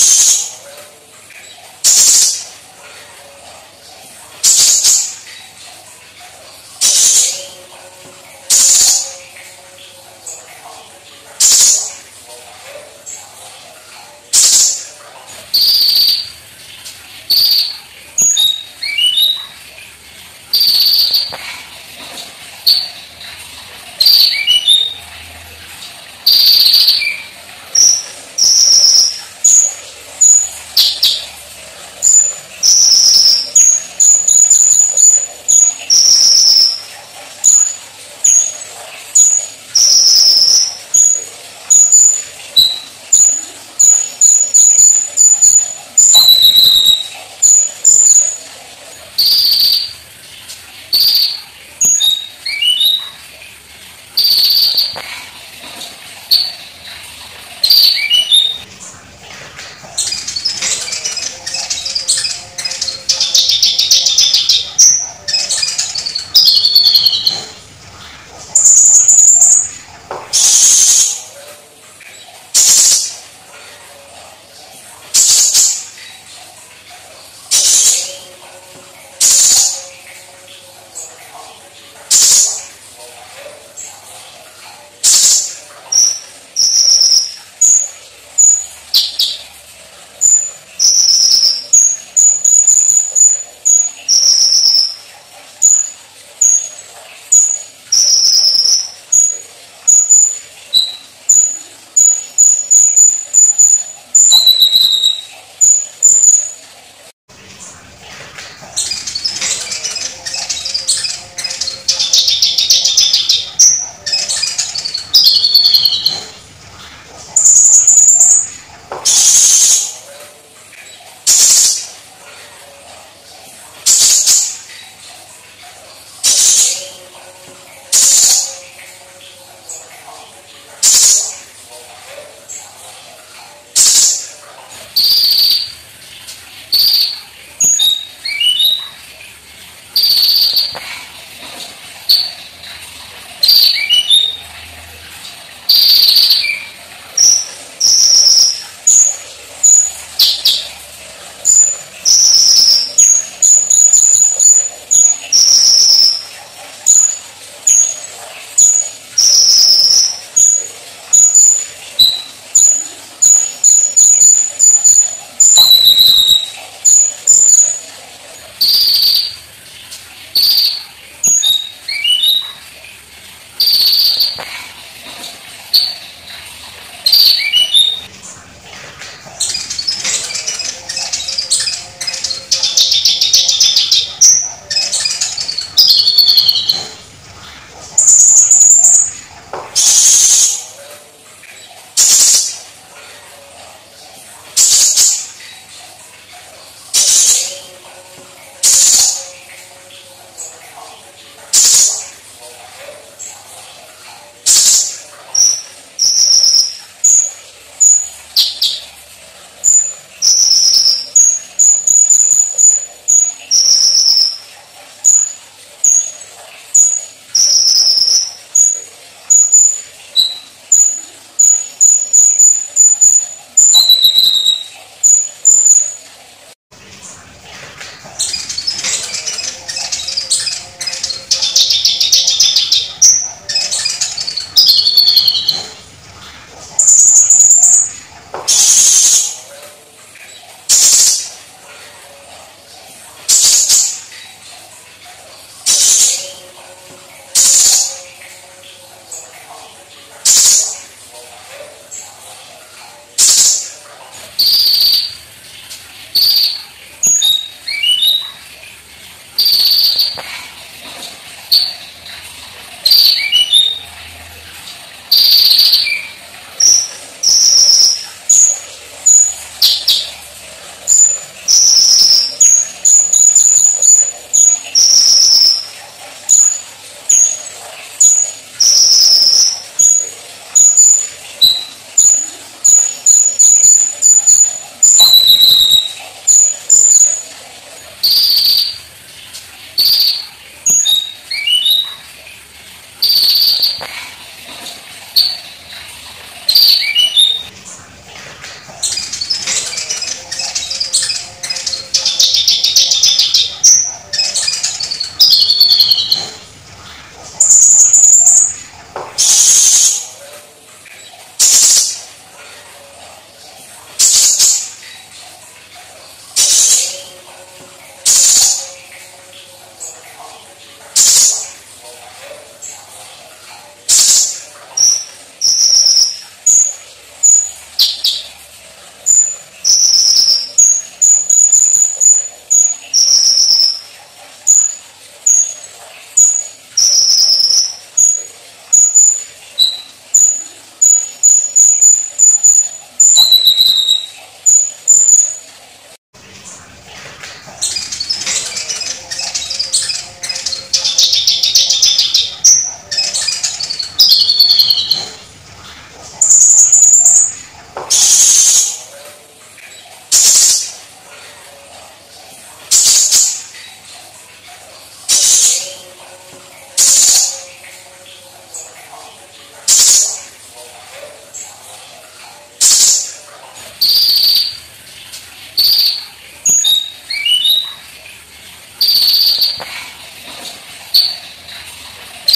you Okay.